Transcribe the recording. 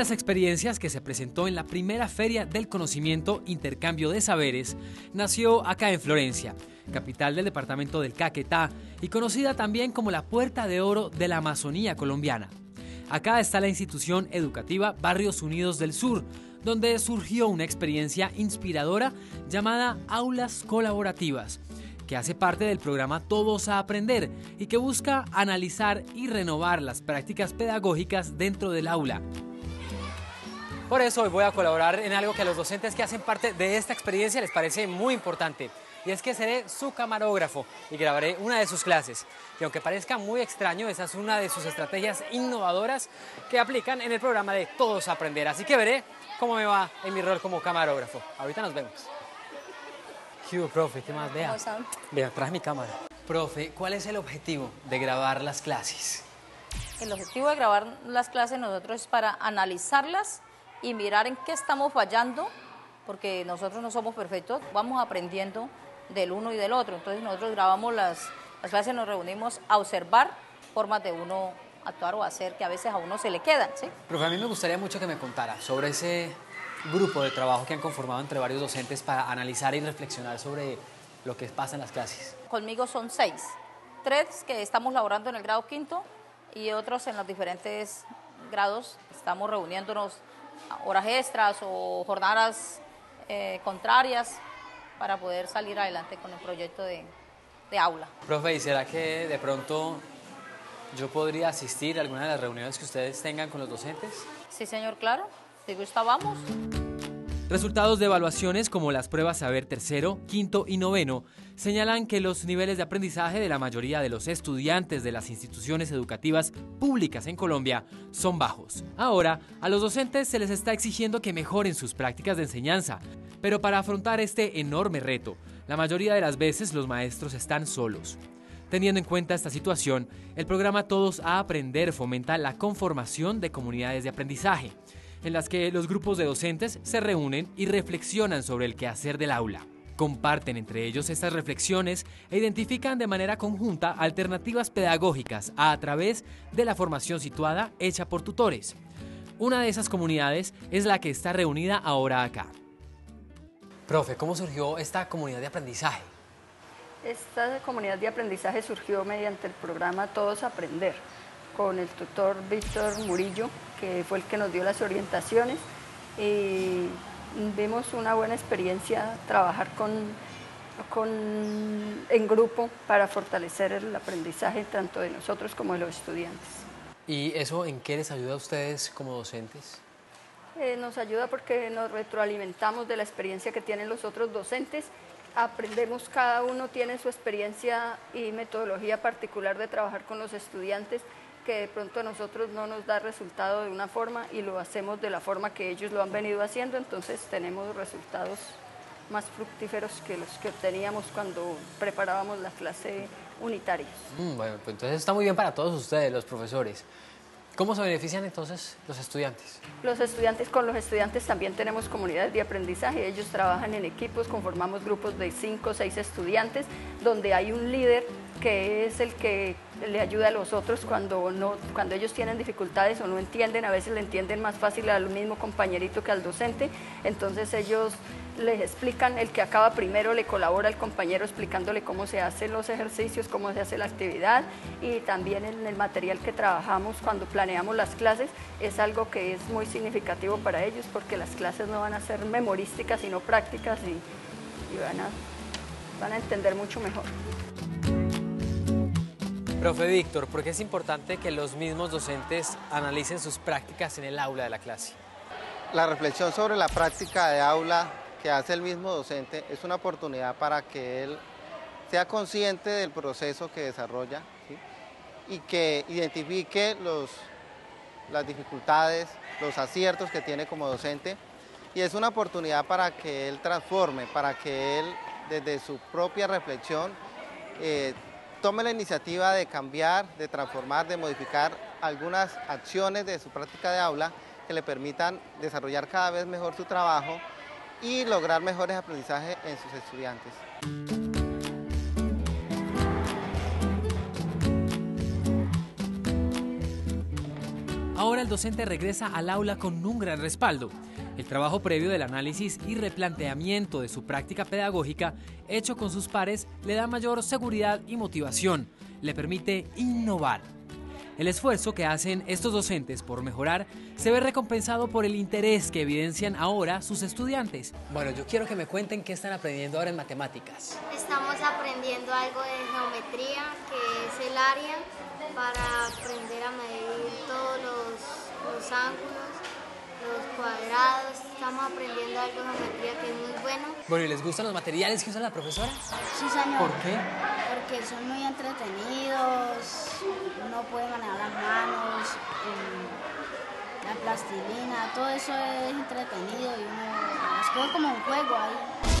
las experiencias que se presentó en la primera Feria del Conocimiento Intercambio de Saberes nació acá en Florencia, capital del departamento del Caquetá y conocida también como la Puerta de Oro de la Amazonía colombiana. Acá está la institución educativa Barrios Unidos del Sur, donde surgió una experiencia inspiradora llamada Aulas Colaborativas, que hace parte del programa Todos a Aprender y que busca analizar y renovar las prácticas pedagógicas dentro del aula. Por eso hoy voy a colaborar en algo que a los docentes que hacen parte de esta experiencia les parece muy importante. Y es que seré su camarógrafo y grabaré una de sus clases. Y aunque parezca muy extraño, esa es una de sus estrategias innovadoras que aplican en el programa de Todos Aprender. Así que veré cómo me va en mi rol como camarógrafo. Ahorita nos vemos. ¿Qué profe? ¿Qué más? Vea. Vea, traje mi cámara. Profe, ¿cuál es el objetivo de grabar las clases? El objetivo de grabar las clases nosotros es para analizarlas y mirar en qué estamos fallando, porque nosotros no somos perfectos, vamos aprendiendo del uno y del otro. Entonces nosotros grabamos las, las clases, nos reunimos a observar formas de uno actuar o hacer que a veces a uno se le quedan. ¿sí? Profe, a mí me gustaría mucho que me contara sobre ese grupo de trabajo que han conformado entre varios docentes para analizar y reflexionar sobre lo que pasa en las clases. Conmigo son seis, tres que estamos laborando en el grado quinto y otros en los diferentes grados. Estamos reuniéndonos horas extras o jornadas eh, contrarias para poder salir adelante con el proyecto de, de aula. Profe, ¿y será que de pronto yo podría asistir a alguna de las reuniones que ustedes tengan con los docentes? Sí, señor, claro. Si gusta, vamos. Resultados de evaluaciones como las pruebas Saber tercero, quinto y noveno señalan que los niveles de aprendizaje de la mayoría de los estudiantes de las instituciones educativas públicas en Colombia son bajos. Ahora, a los docentes se les está exigiendo que mejoren sus prácticas de enseñanza, pero para afrontar este enorme reto, la mayoría de las veces los maestros están solos. Teniendo en cuenta esta situación, el programa Todos a Aprender fomenta la conformación de comunidades de aprendizaje en las que los grupos de docentes se reúnen y reflexionan sobre el quehacer del aula. Comparten entre ellos estas reflexiones e identifican de manera conjunta alternativas pedagógicas a, través de la formación situada hecha por tutores. Una de esas comunidades es la que está reunida ahora acá. Profe, ¿cómo surgió esta comunidad de aprendizaje? Esta comunidad de aprendizaje surgió mediante el programa Todos Aprender con el tutor Víctor Murillo, que fue el que nos dio las orientaciones. Y vimos una buena experiencia trabajar con, con, en grupo para fortalecer el aprendizaje tanto de nosotros como de los estudiantes. ¿Y eso en qué les ayuda a ustedes como docentes? Eh, nos ayuda porque nos retroalimentamos de la experiencia que tienen los otros docentes aprendemos, cada uno tiene su experiencia y metodología particular de trabajar con los estudiantes que de pronto a nosotros no nos da resultado de una forma y lo hacemos de la forma que ellos lo han venido haciendo, entonces tenemos resultados más fructíferos que los que obteníamos cuando preparábamos la clase unitaria. Mm, bueno, pues entonces está muy bien para todos ustedes, los profesores. ¿Cómo se benefician entonces los estudiantes? Los estudiantes, con los estudiantes también tenemos comunidades de aprendizaje. Ellos trabajan en equipos, conformamos grupos de cinco o seis estudiantes, donde hay un líder que es el que le ayuda a los otros cuando, no, cuando ellos tienen dificultades o no entienden, a veces le entienden más fácil al mismo compañerito que al docente, entonces ellos les explican, el que acaba primero le colabora al compañero explicándole cómo se hacen los ejercicios, cómo se hace la actividad y también en el material que trabajamos cuando planeamos las clases es algo que es muy significativo para ellos porque las clases no van a ser memorísticas sino prácticas y, van, a, van a entender mucho mejor. Profe Víctor, ¿por qué es importante que los mismos docentes analicen sus prácticas en el aula de la clase? La reflexión sobre la práctica de aula que hace el mismo docente es una oportunidad para que él sea consciente del proceso que desarrolla y que identifique los, las dificultades, los aciertos que tiene como docente. Y es una oportunidad para que él transforme, para que él desde su propia reflexión eh, tome la iniciativa de cambiar, de transformar, de modificar algunas acciones de su práctica de aula que le permitan desarrollar cada vez mejor su trabajo y lograr mejores aprendizajes en sus estudiantes. Ahora el docente regresa al aula con un gran respaldo. El trabajo previo del análisis y replanteamiento de su práctica pedagógica, hecho con sus pares, le da mayor seguridad y motivación, le permite innovar. El esfuerzo que hacen estos docentes por mejorar se ve recompensado por el interés que evidencian ahora sus estudiantes. Bueno, yo quiero que me cuenten qué están aprendiendo ahora en matemáticas. Estamos aprendiendo algo de geometría, que es el área, para aprender a medir todos los, los ángulos, los cuadrados. Estamos aprendiendo algo de geometría que es muy bueno. Bueno, ¿y les gustan los materiales que usa la profesora? Sí, señor. ¿Por qué? Porque son muy entretenidos, uno puede manejar las manos, la plastilina, todo eso es entretenido y uno las como un juego ahí.